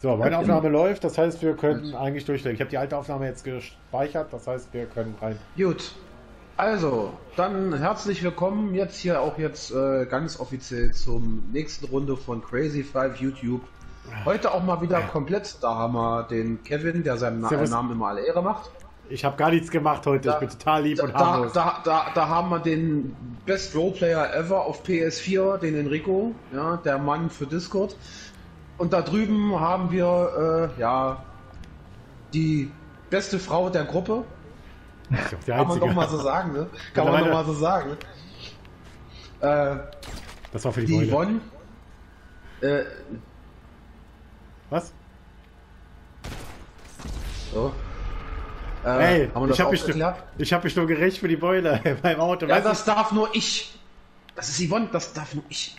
So, meine Aufnahme läuft, das heißt, wir können eigentlich durchlegen. Ich habe die alte Aufnahme jetzt gespeichert, das heißt, wir können rein. Gut. Also, dann herzlich willkommen jetzt hier auch jetzt äh, ganz offiziell zum nächsten Runde von Crazy Five YouTube. Heute auch mal wieder komplett, da haben wir den Kevin, der seinem Na Servus. Namen immer alle Ehre macht. Ich habe gar nichts gemacht heute, ich bin total lieb da, und da, harmlos. da, da, da haben wir den Best Roleplayer ever auf PS4, den Enrico, ja, der Mann für Discord. Und da drüben haben wir, äh, ja, die beste Frau der Gruppe, die kann man doch mal so sagen, ne? Kann man doch mal so sagen. Äh, Das war für die, die Beule. Yvonne, äh, Was? so. Äh, Ey, ich habe mich, nur- ich hab mich nur gerecht für die Beule beim Auto. Ja, das darf nur ich. Das ist Yvonne, das darf nur ich.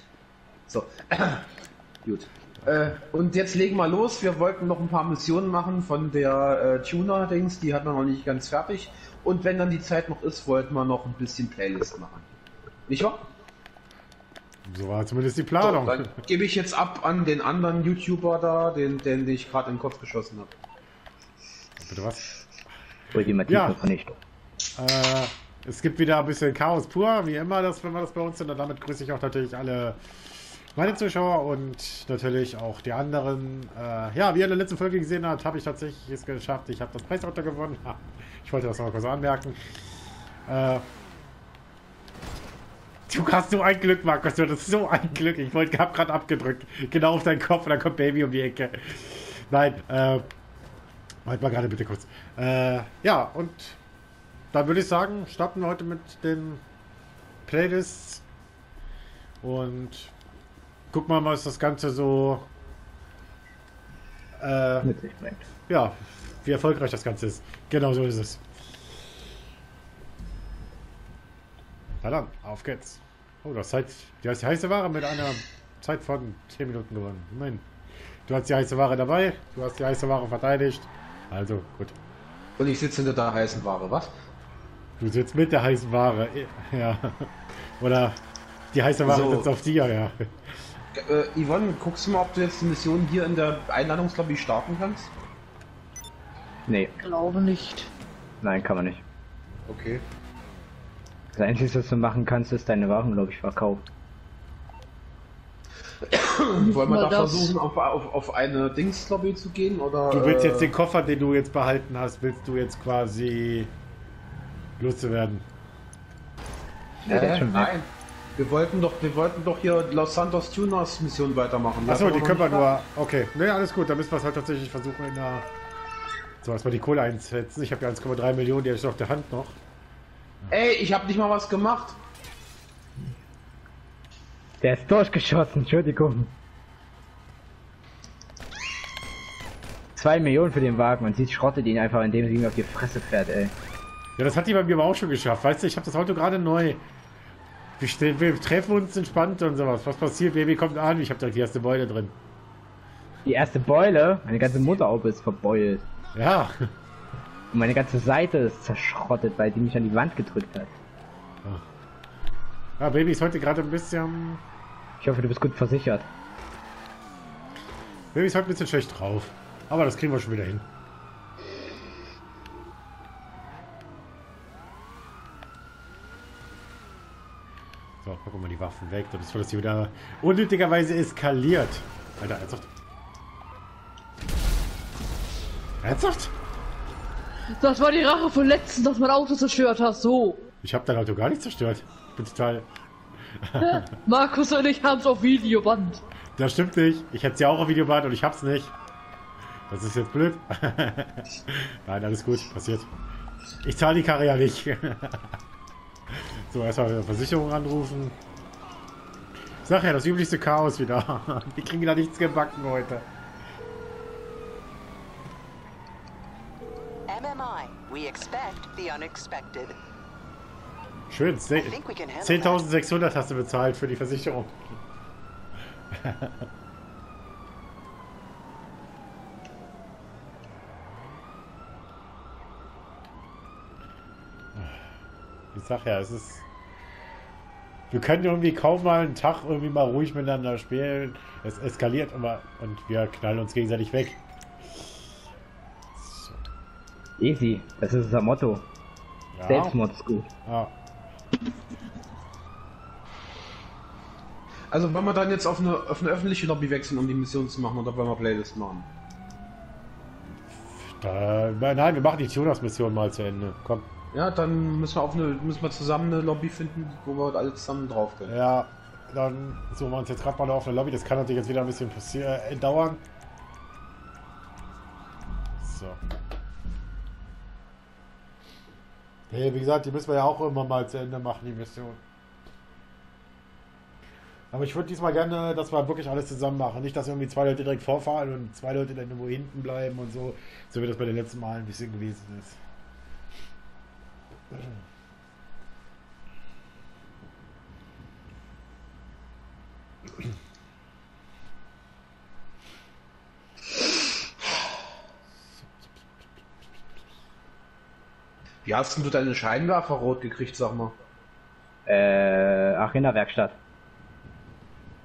So. Gut. Äh, und jetzt legen wir los. Wir wollten noch ein paar Missionen machen von der äh, Tuner-Dings. Die hat man noch nicht ganz fertig. Und wenn dann die Zeit noch ist, wollten wir noch ein bisschen Playlist machen. Nicht wahr? So war zumindest die So, Planung. dann gebe ich jetzt ab an den anderen YouTuber da, den, den ich gerade in den Kopf geschossen habe. Bitte was? Ultimative Ja. Vernichtung. Äh, es gibt wieder ein bisschen Chaos pur, wie immer, das, wenn wir das bei uns sind. Und damit grüße ich auch natürlich alle meine Zuschauer und natürlich auch die anderen. Äh, ja, wie ihr in der letzten Folge gesehen habt, habe ich tatsächlich es geschafft. Ich habe das Preisauto gewonnen. Ich wollte das noch kurz anmerken. Äh, du hast so ein Glück, Markus. Du hattest so ein Glück. Ich wollte gerade abgedrückt. Genau auf deinen Kopf und dann kommt Baby um die Ecke. Nein, äh, halt mal gerade bitte kurz. Äh, ja, und dann würde ich sagen, starten wir heute mit den Playlists und gucken wir mal, was das Ganze so, äh, Mit sich bringt. ja, wie erfolgreich das Ganze ist. Genau so ist es. Na dann, auf geht's. Oh, das heißt die heiße Ware mit einer Zeit von 10 Minuten gewonnen. Immerhin. Du hast die heiße Ware dabei, du hast die heiße Ware verteidigt. Also, gut. Und ich sitze hinter der heißen Ware, was? Du sitzt mit der heißen Ware. Ja. Oder die heiße Ware So. sitzt auf dir, ja. Äh, Yvonne, guckst du mal, ob du jetzt die Mission hier in der Einladungslobby starten kannst? Nee, Glaube nicht. nein, kann man nicht. Okay. Das Einzige, was du machen kannst, ist deine Waren, glaube ich, verkaufen. Wollen wir mal da das. versuchen, auf, auf, auf eine Dingslobby zu gehen? Oder, Du willst äh, jetzt den Koffer, den du jetzt behalten hast, willst du jetzt quasi loszuwerden. Ja, der Äh, ist schon weg. nein. Wir wollten doch, wir wollten doch hier Los Santos Tuners Mission weitermachen. Achso, die können wir nur. Okay, ne, alles gut. Dann müssen wir es halt tatsächlich versuchen in der. So, erstmal die Kohle einsetzen. Ich habe ja 1,3 Millionen, die habe ich auf der Hand noch. Ey, ich habe nicht mal was gemacht. Der ist durchgeschossen, Entschuldigung. Zwei Millionen für den Wagen und sie schrottet ihn einfach, indem sie ihm auf die Fresse fährt, ey. Ja, das hat die bei mir aber auch schon geschafft. Weißt du, ich habe das Auto gerade neu. Wir, wir treffen uns entspannt und sowas. Was passiert? Baby kommt an. Ich habe direkt die erste Beule drin. Die erste Beule, meine ganze Motorhaube ist verbeult. Ja. Und meine ganze Seite ist zerschrottet, weil die mich an die Wand gedrückt hat. Ja, Baby ist heute gerade ein bisschen. Ich hoffe, du bist gut versichert. Baby ist heute ein bisschen schlecht drauf. Aber das kriegen wir schon wieder hin. So, packen wir mal die Waffen weg, das hier wieder unnötigerweise eskaliert. Alter, ernsthaft? Ernsthaft? Das war die Rache von letzten, dass mein Auto zerstört hast. So. Ich habe dein Auto gar nicht zerstört. Bin total. Markus und ich haben's auf Videoband. Das stimmt nicht. Ich hätte es ja auch auf Videoband und ich hab's nicht. Das ist jetzt blöd. Nein, alles gut, passiert. Ich zahle die Karre ja nicht. so, erstmal wieder Versicherung anrufen. Sag ja, das üblichste Chaos wieder. Die kriegen da nichts gebacken heute. MMI, we expect the unexpected. Schön, I think we can handle that. 10.600 hast du bezahlt für die Versicherung. sag ja, es ist Wir können irgendwie kaum mal einen Tag irgendwie mal ruhig miteinander spielen. Es eskaliert immer und wir knallen uns gegenseitig weg. So. Easy, das ist unser Motto. Ja. Selbstmord ist gut. Ja. Also wollen wir dann jetzt auf eine, auf eine öffentliche Lobby wechseln, um die Mission zu machen, oder wollen wir Playlist machen? Da, nein, wir machen die Tunas-Mission mal zu Ende. Komm. Ja, dann müssen wir auf eine, müssen wir zusammen eine Lobby finden, wo wir alle zusammen drauf können. Ja, dann suchen wir uns jetzt gerade mal auf eine Lobby. Das kann natürlich jetzt wieder ein bisschen passieren, äh, dauern. So. Hey, wie gesagt, die müssen wir ja auch immer mal zu Ende machen, die Mission. Aber ich würde diesmal gerne, dass wir wirklich alles zusammen machen. Nicht, dass irgendwie zwei Leute direkt vorfahren und zwei Leute dann irgendwo hinten bleiben und so. So wie das bei den letzten Malen ein bisschen gewesen ist. Wie hast denn du deine Scheinwerfer rot gekriegt, sag mal? Äh, ach, in der Werkstatt.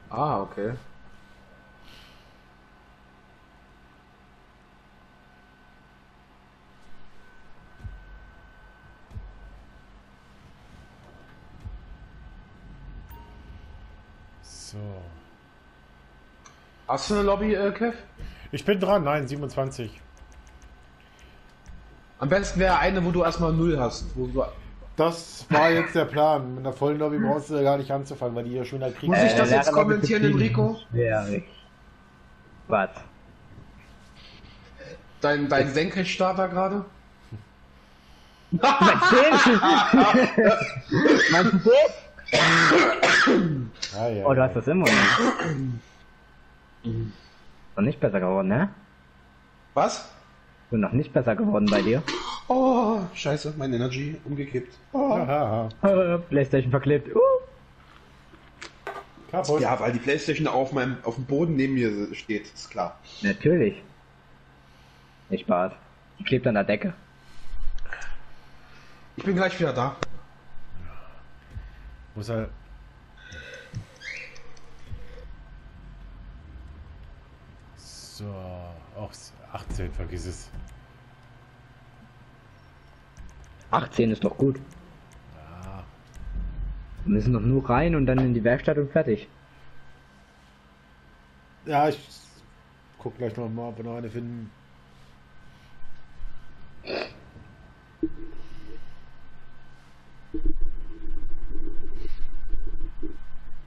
Ah, okay. So. Hast du eine Lobby, äh, Kev? Ich bin dran, nein, 27. Am besten wäre eine, wo du erstmal null hast. Wo du, Das war jetzt der Plan. Mit einer vollen Lobby brauchst du gar nicht anzufangen, weil die ja schon da kriegen. Muss ich das wäre jetzt kommentieren, Enrico? Schwierig. Was? Dein, dein Senkrechtstarter gerade? Meinst du das? Ah, ja, Oh, du ja. hast das immer noch. Noch nicht besser geworden, ne? Was? Und noch nicht besser geworden bei dir. Oh, scheiße, mein Energy umgekippt. Oh. Playstation verklebt. Uh. kaputt. Ja, weil die Playstation auf meinem, auf dem Boden neben mir steht, ist klar. Natürlich. Nicht Spaß. Die klebt an der Decke. Ich bin gleich wieder da. Muss er. So, auch 18, vergiss es. 18 ist doch gut. Ja, Wir müssen doch nur rein und dann in die Werkstatt und fertig. ja ich guck gleich noch mal, ob wir noch eine finden.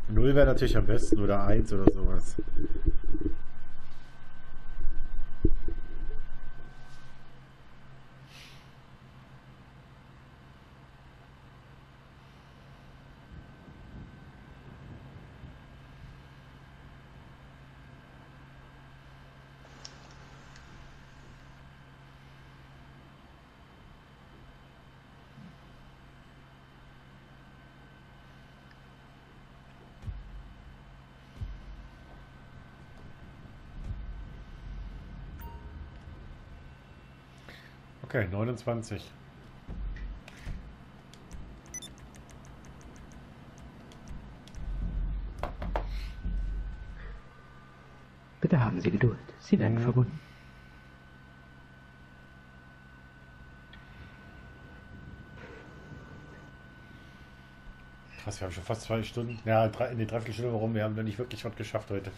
Null wäre natürlich am besten oder eins oder sowas. Okay, 29. Bitte haben Sie Geduld. Sie werden Mhm. verbunden. Krass, wir haben schon fast zwei Stunden. Ja, in die Dreiviertelstunde rum. Wir haben noch nicht wirklich was geschafft heute.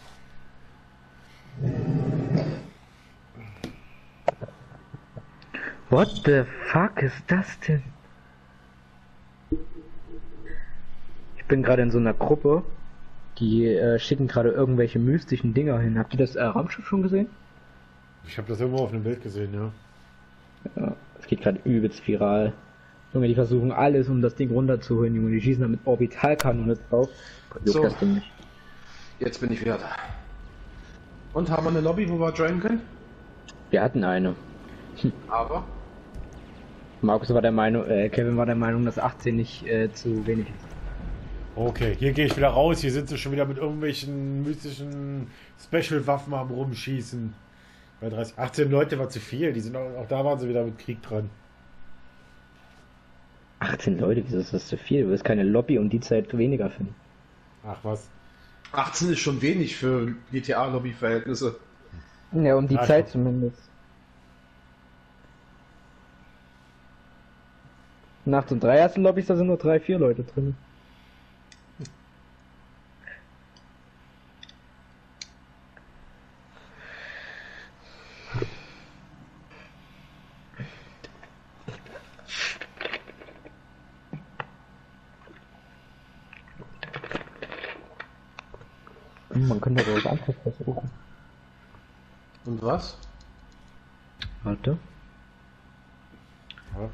What the fuck ist das denn? Ich bin gerade in so einer Gruppe, die äh, schicken gerade irgendwelche mystischen Dinger hin. Habt ihr das äh, Raumschiff schon gesehen? Ich habe das irgendwo auf einem Bild gesehen, ja. Ja, es geht gerade übelst viral. Junge, die versuchen alles, um das Ding runterzuholen, Junge. Die schießen da mit Orbitalkanone drauf. So. das Ding nicht. Jetzt bin ich wieder da. Und haben wir eine Lobby, wo wir joinen können? Wir hatten eine. Aber. Markus war der Meinung, äh, Kevin war der Meinung, dass 18 nicht äh, zu wenig ist. Okay, hier gehe ich wieder raus. Hier sind sie schon wieder mit irgendwelchen mystischen Special-Waffen am Rumschießen. Bei 30, 18 Leute war zu viel. Die sind auch, auch da waren sie wieder mit Krieg dran. 18 Leute, wieso ist das zu viel? Du wirst keine Lobby um die Zeit weniger finden. Ach was. 18 ist schon wenig für GTA-Lobby-Verhältnisse. Ja, um die Ja, Zeit zumindest. Nachts und drei ersten Lobbys, da sind nur drei, vier Leute drin. Man könnte aber was anderes versuchen. Und was? Warte. Ja.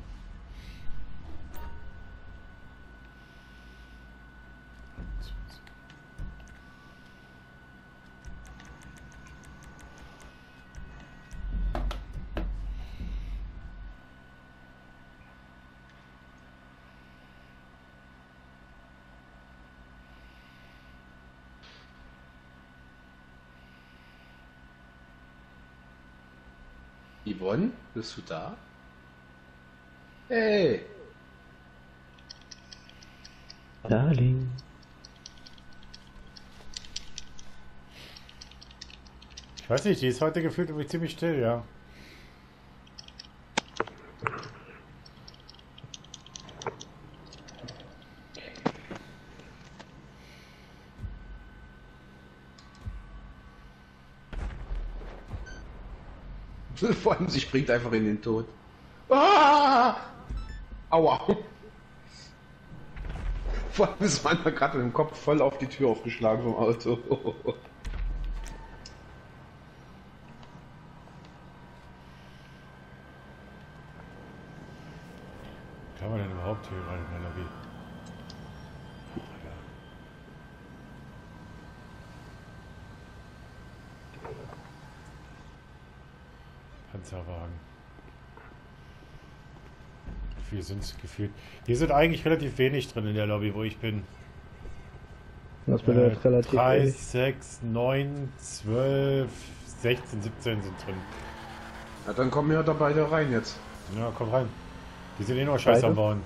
Yvonne, bist du da? Hey! Darling. Ich weiß nicht, die ist heute gefühlt irgendwie ziemlich still, ja. Vor allem, sie springt einfach in den Tod. Ah! Aua! Vor allem ist meiner gerade mit dem Kopf voll auf die Tür aufgeschlagen vom Auto. Kann man denn überhaupt hier rein in der Lobby? Panzerwagen. Wie viel sind es gefühlt? Hier sind eigentlich relativ wenig drin in der Lobby, wo ich bin. Das bedeutet relativ 3, wenig. 6, 9, 12, 16, 17 sind drin. Ja, dann kommen wir da beide rein jetzt. Ja, komm rein. Die sind eh nur Scheiße am? Bauen.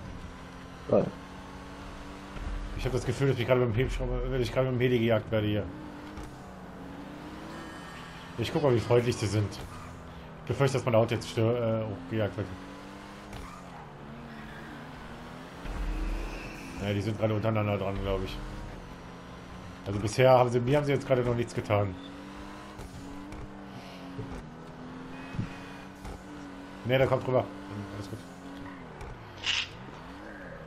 Ich habe das Gefühl, dass ich gerade mit dem Heli, wenn ich gerade mit dem Heli gejagt werde hier. Ich guck mal, wie freundlich sie sind. Befürchte, dass mein Auto jetzt stör, äh, hochgejagt wird. Ja, die sind gerade untereinander dran, glaube ich. Also bisher haben sie, mir haben sie jetzt gerade noch nichts getan. Ne, da kommt drüber. Alles gut.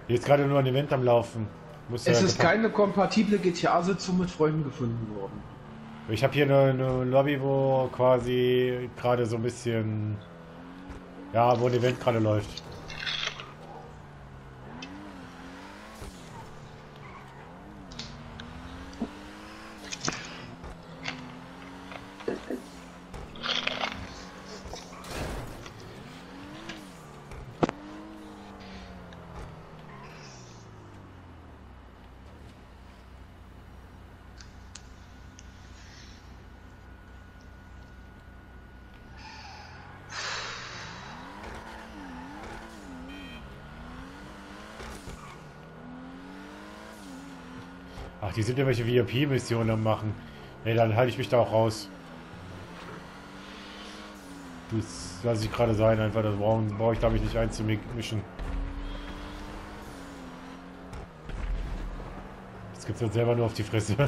Ist gerade nur ein Event am Laufen. Muss Es ja ist keine kompatible GTA-Sitzung mit Freunden gefunden worden. Ich habe hier eine, eine Lobby, wo quasi gerade so ein bisschen. Ja, wo ein Event gerade läuft. Die sind irgendwelche VIP-Missionen am machen. Ey, dann halte ich mich da auch raus. Das lasse ich gerade sein, einfach. Das brauche brauch ich da mich nicht einzumischen. Das gibt's jetzt selber nur auf die Fresse.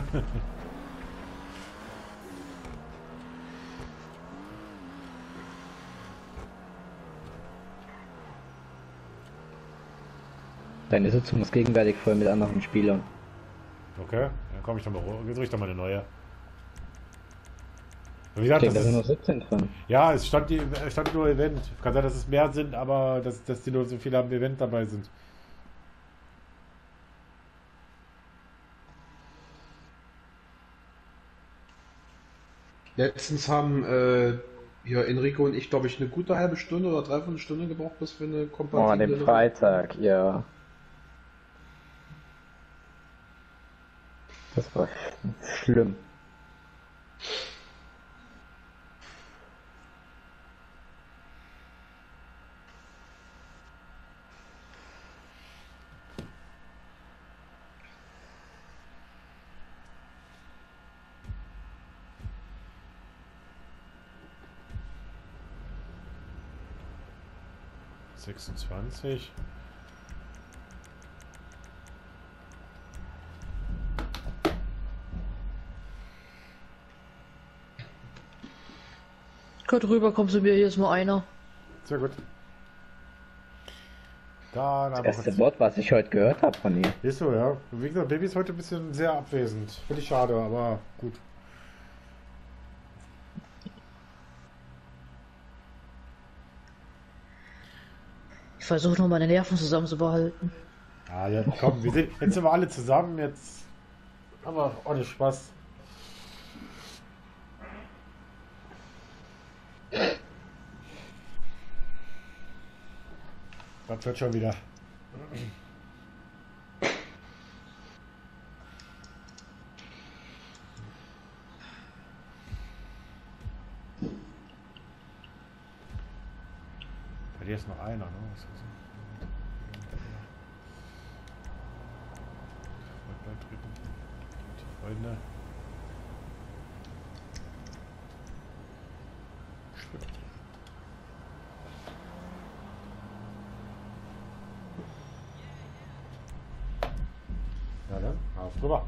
Deine Sitzung ist gegenwärtig voll mit anderen Spielern. Okay, dann komme ich doch mal hoch. Jetzt ich doch mal eine neue. Wie Ich gesagt, denke, da das sind nur ist, 17 drin. ja, es stand, die, es stand nur Event. Kann sein, dass es mehr sind, aber dass, dass die nur so viele am Event dabei sind. Letztens haben äh, hier Enrico und ich, glaube ich, eine gute halbe Stunde oder dreiviertel Stunde gebraucht, bis wir eine Oh, kompatible... an dem Freitag, ja. Das war sch schlimm. Sechsundzwanzig. Gott rüber, kommst du mir, hier ist nur einer. Sehr gut. Dann Das erste Wort, was ich heute gehört habe von ihr. Ist so, ja. Wie gesagt, Baby ist heute ein bisschen sehr abwesend. Finde ich schade, aber gut. Ich versuche nur meine Nerven zusammenzubehalten. Ah, ja, komm, wir sind, jetzt sind wir alle zusammen, jetzt aber ohne Spaß. Das wird schon wieder. Bei dir ist noch einer, ne? Freunde. Schritt. Ja dann, auf drüber.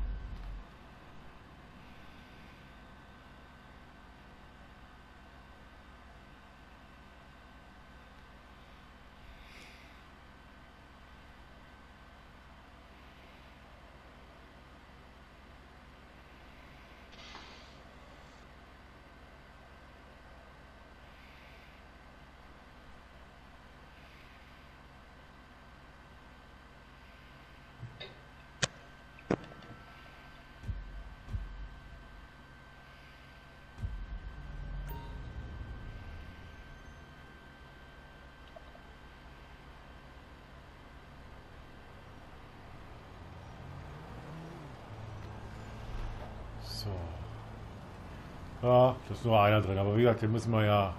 So. Ja, da ist nur einer drin, aber wie gesagt, den müssen wir ja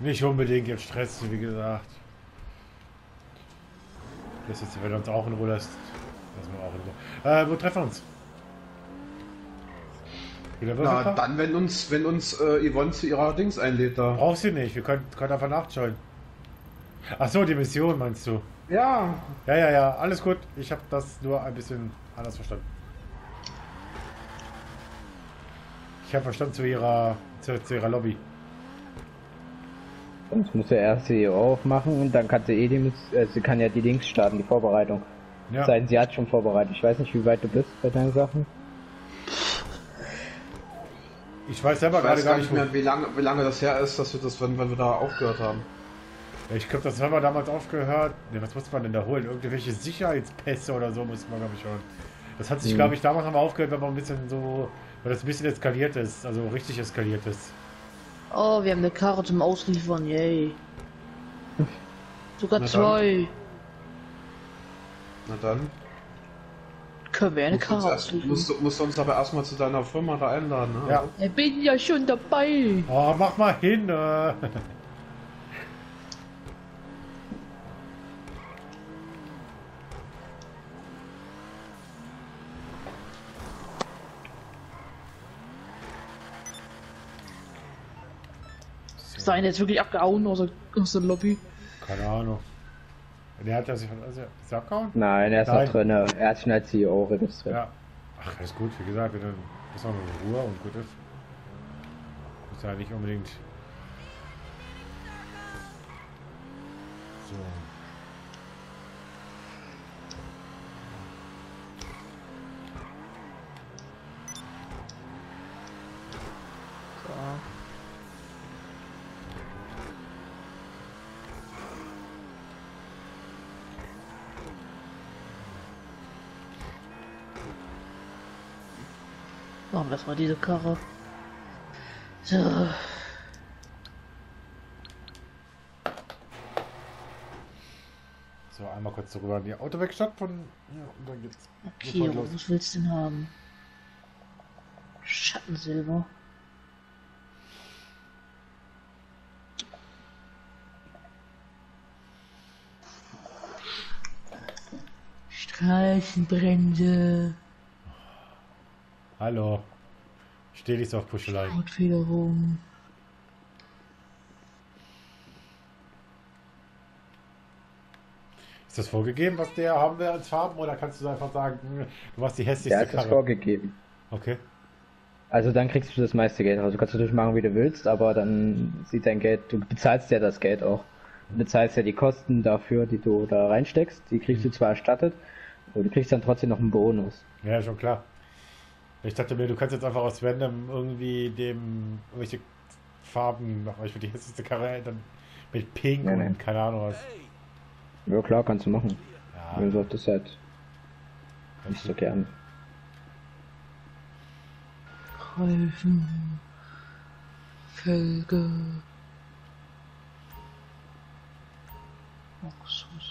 nicht unbedingt jetzt stressen, wie gesagt. Das jetzt, wenn er uns auch in Ruhe lässt, lassen wir auch in Ruhe. Äh, wo treffen wir uns? Na, dann, wenn uns, wenn uns äh, Yvonne zu ihrer Dings einlädt da. Brauchst du nicht, wir können, können einfach nachschauen. Ach so, die Mission meinst du? Ja, Ja, ja, ja, alles gut. Ich habe das nur ein bisschen anders verstanden. Ich habe verstanden zu ihrer, zu, zu ihrer Lobby. Sonst muss er erst die aufmachen und dann kann sie eh die, äh, sie kann ja die Links starten, die Vorbereitung. Ja, Sein, sie hat schon vorbereitet. Ich weiß nicht, wie weit du bist bei deinen Sachen. ich weiß selber ich gerade weiß gar gar nicht, wo. mehr, wie lange, wie lange das her ist, dass wir das, wenn, wenn wir da aufgehört haben. Ich glaube, das haben wir damals aufgehört. Ne, was muss man denn da holen? Irgendwelche Sicherheitspässe oder so muss man, glaube ich, holen. Das hat sich, Mhm. glaube ich, damals haben wir aufgehört, wenn man ein bisschen so, weil das ein bisschen eskaliert ist, also richtig eskaliert ist. Oh, wir haben eine Karre zum Ausliefern, yay. Sogar Na dann. zwei. Na dann. Können wir eine Musst Karre erst, ausliefern. musst, du- musst du uns aber erstmal zu deiner Firma da einladen, ne? Ja. Ich bin ja schon dabei. Oh, mach mal hin. Äh. der eine jetzt wirklich abgehauen aus der, aus der Lobby? Keine Ahnung. Der hat ja sich von also, ist er abgehauen? Nein, er ist Nein. noch drin. Er hat schon als CEO registriert. Ja. Ach, alles gut, wie gesagt, wenn dann ist auch in Ruhe und gut ist. Muss ja nicht unbedingt. So. Machen wir erstmal diese Karre. So. So, einmal kurz rüber in die Autowerkstatt von. Ja, und dann geht's. Okay, los. was willst du denn haben? Schattensilber. Straßenbrände, Hallo. Ich stehe nicht so auf Puschelei. Hautfederung. das vorgegeben, was der haben will als Farben? Oder kannst du einfach sagen, du machst die hässlichste es Karre? vorgegeben. Okay. Also dann kriegst du das meiste Geld raus. Du kannst natürlich machen, wie du willst, aber dann sieht dein Geld, du bezahlst ja das Geld auch. Du bezahlst ja die Kosten dafür, die du da reinsteckst. Die kriegst du zwar erstattet, aber du kriegst dann trotzdem noch einen Bonus. Ja, schon klar. Ich dachte mir, du kannst jetzt einfach aus Random irgendwie dem irgendwelche Farben noch, ich will die hässlichste Karre dann mit Pink Nee, und nee. keine Ahnung was. Ja klar, kannst du machen. Ja, Also das ist halt nicht kannst so du. gern. Reifen. Felge. Luxus.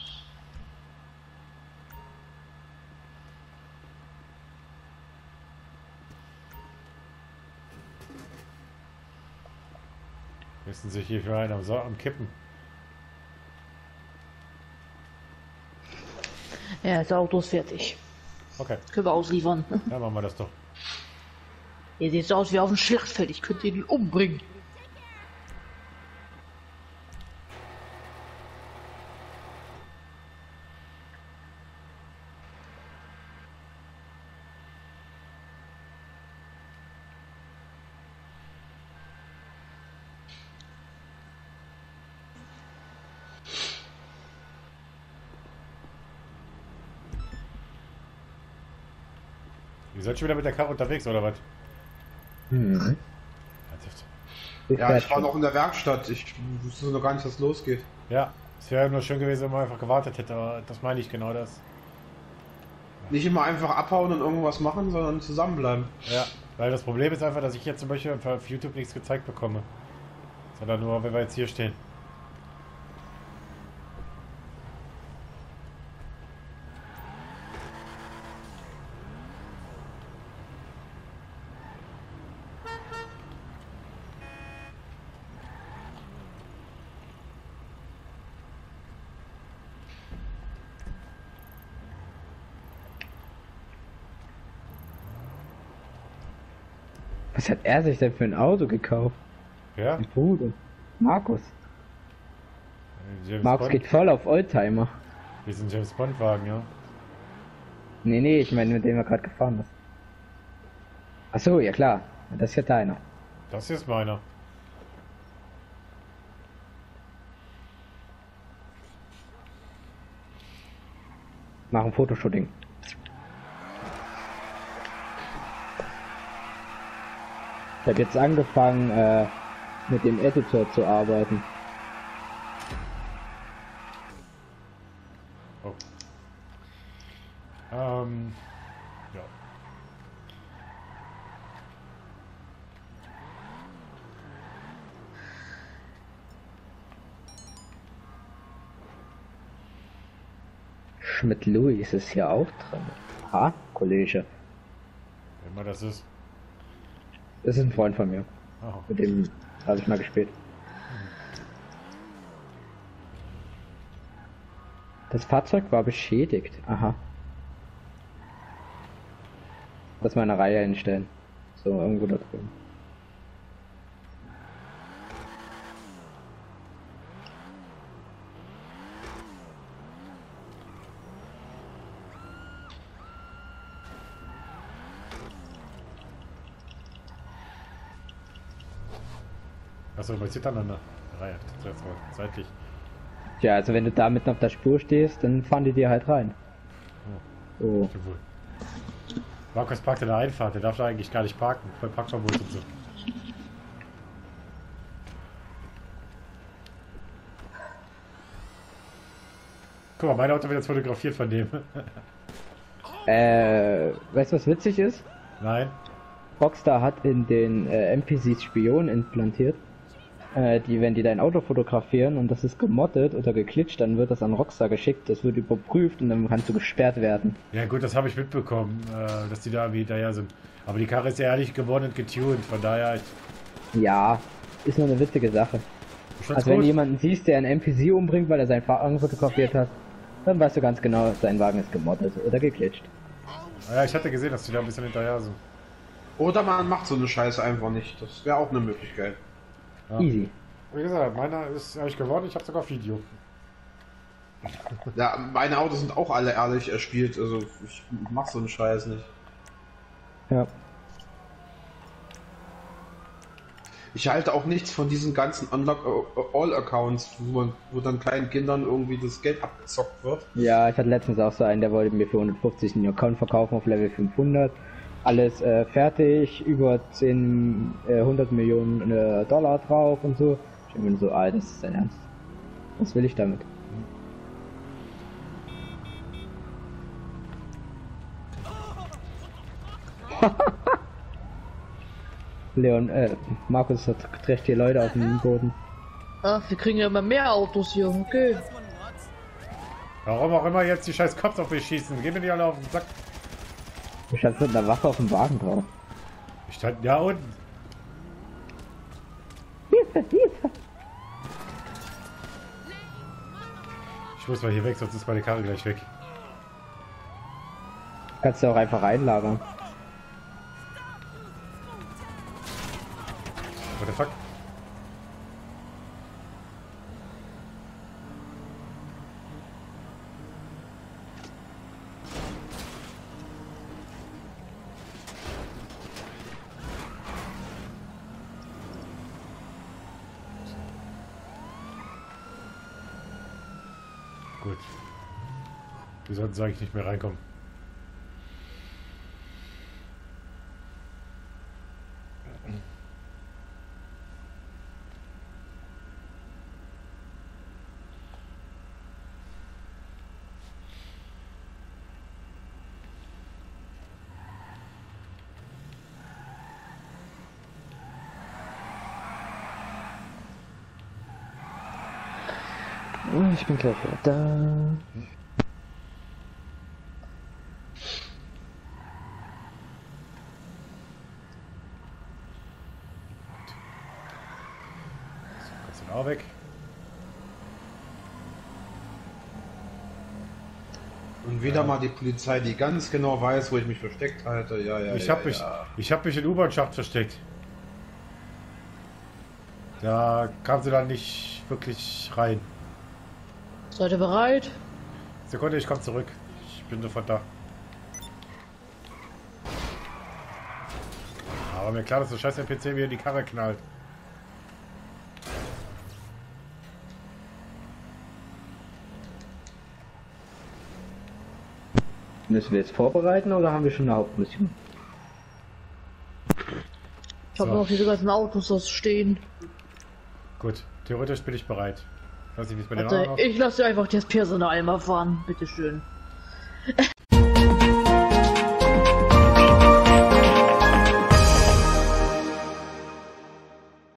Müssen sich hier für einen am, Sa- am Kippen. Ja, das Auto ist fertig. Okay, Können wir ausliefern. dann machen wir das doch. Ihr seht so aus wie auf dem Schlachtfeld. Ich könnte die umbringen. Seid schon wieder mit der Karre unterwegs, oder was? Ich Ja, ich war noch in der Werkstatt. Ich wusste noch gar nicht, es losgeht. Ja, es wäre nur schön gewesen, wenn man einfach gewartet hätte, aber das meine ich genau das. Nicht immer einfach abhauen und irgendwas machen, sondern zusammenbleiben. Ja, weil das Problem ist einfach, dass ich jetzt zum Beispiel auf YouTube nichts gezeigt bekomme. Sondern nur, wenn wir jetzt hier stehen. Was hat er sich denn für ein Auto gekauft? Ja? Ein Bruder. Markus. James Markus Bond. geht voll auf Oldtimer. Wir sind James Bond Wagen, ja. Nee, nee, ich meine, mit dem er gerade gefahren ist. Ach so, ja klar. Das ist ja deiner. Das hier ist meiner. Mach ein Fotoshooting. Ich habe jetzt angefangen, äh, mit dem Editor zu arbeiten. Oh. Ähm. Ja. Schmidt-Louis ist hier auch drin. Ha, Kollege. Immer das ist. Das ist ein Freund von mir. Oh. Mit dem habe ich mal gespielt. Das Fahrzeug war beschädigt. Aha. Lass mal eine Reihe hinstellen. So, irgendwo da drüben. Achso, man sieht dann eine Reihe. Seitlich. Ja, also wenn du da mitten auf der Spur stehst, dann fahren die dir halt rein. So. Stimmt wohl. Markus parkt in der Einfahrt, der darf da eigentlich gar nicht parken. Voll Parkverbot und so. Guck mal, mein Auto wird jetzt fotografiert von dem. Äh, weißt du, was witzig ist? Nein. Rockstar hat in den äh, NPCs Spionen implantiert, äh, die, wenn die dein Auto fotografieren und das ist gemoddet oder geklitscht, dann wird das an Rockstar geschickt, das wird überprüft und dann kannst du gesperrt werden. Ja gut, das habe ich mitbekommen, äh, dass die da wie daher sind. Aber die Karre ist ja ehrlich geworden und getuned, von daher ich, Ja, ist nur eine witzige Sache. Also wenn gut. du jemanden siehst, der einen NPC umbringt, weil er seinen Wagen fotografiert hat, dann weißt du ganz genau, sein Wagen ist gemoddet oder geklitscht. Ja, ich hatte gesehen, dass die da ein bisschen hinterher sind. Oder man macht so eine Scheiße einfach nicht. Das wäre auch eine Möglichkeit. Ja. Easy. Wie gesagt, meiner ist ehrlich geworden, ich habe sogar Video. Ja, meine Autos sind auch alle ehrlich erspielt, also ich mach so einen Scheiß nicht. Ja. Ich halte auch nichts von diesen ganzen Unlock All Accounts, wo, man, wo dann kleinen Kindern irgendwie das Geld abgezockt wird. Ja, ich hatte letztens auch so einen, der wollte mir für 150 einen Account verkaufen auf Level 500. Alles äh, fertig, über 10, äh, 100 Millionen äh, Dollar drauf und so. Ich bin so, ah, das ist dein Ernst. Was will ich damit? Leon, äh, Markus hat trägt hier Leute auf dem Boden. Ach, wir kriegen ja immer mehr Autos hier, okay. Warum auch immer jetzt die scheiß Cops auf mich schießen. Gehen mir die alle auf den Sack. Du standst mit einer Waffe auf dem Wagen drauf. Ich stand ja unten. Hilfe, Hilfe! Ich muss mal hier weg, sonst ist meine Karre gleich weg. Kannst du auch einfach reinlagern. What the fuck? Gut. Wir sollten, sage ich, nicht mehr reinkommen. Ich bin gleich wieder da. Du auch weg. Und wieder mal die Polizei, die ganz genau weiß, wo ich mich versteckt halte. Ja, ja, Ich ja, habe mich, ja. ich habe mich in U-Bahn-Schacht versteckt. Da kam sie dann nicht wirklich rein. Seid ihr bereit? Sekunde, ich komme zurück. Ich bin sofort da. Aber mir klar, dass der scheiß NPC in die Karre knallt. Müssen wir jetzt vorbereiten oder haben wir schon eine Hauptmission? Ich habe So. noch diese ganzen Autos stehen. Gut, theoretisch bin ich bereit. Ich weiß nicht, wie es bei den Warte, anderen aussieht. ich lasse einfach das Personal einmal fahren, bitteschön.